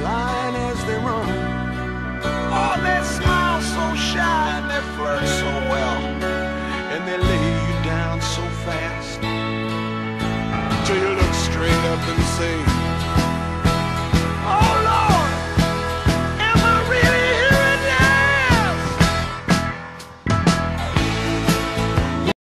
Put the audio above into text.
flying as they run. Oh, they smile so shy and they flirt so well, and they lay you down so fast till you look straight up and say.